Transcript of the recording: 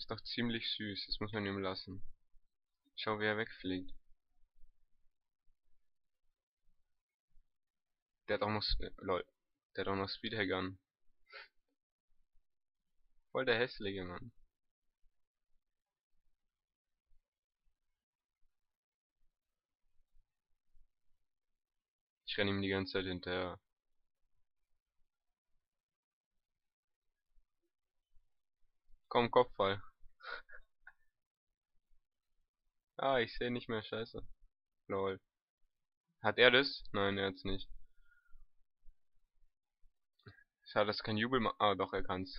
ist doch ziemlich süß, das muss man ihm lassen. Schau, wie er wegfliegt. Der hat auch noch... Äh, lol. Der hat auch noch Speedhack an. Voll der hässliche Mann. Ich renne ihm die ganze Zeit hinterher. Komm, Kopfball. Ah, ich sehe nicht mehr, scheiße. Lol. Hat er das? Nein, er hat's nicht. Schade, dass kein Jubel Ah, doch, er kann's.